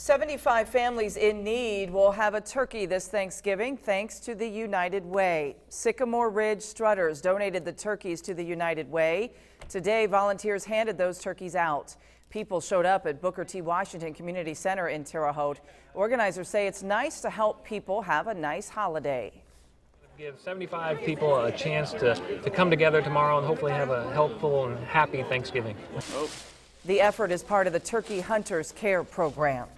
75 families in need will have a turkey this Thanksgiving thanks to the United Way. Sycamore Ridge Strutters donated the turkeys to the United Way. Today, volunteers handed those turkeys out. People showed up at Booker T. Washington Community Center in Terre Haute. Organizers say it's nice to help people have a nice holiday. Give 75 people a chance to, to come together tomorrow and hopefully have a helpful and happy Thanksgiving. The effort is part of the Turkey Hunters Care Program.